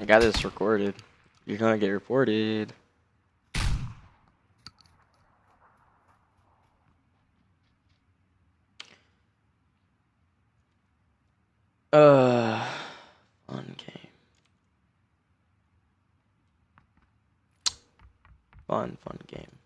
I got this recorded. You're gonna get reported. Uh, fun game. Fun, fun game.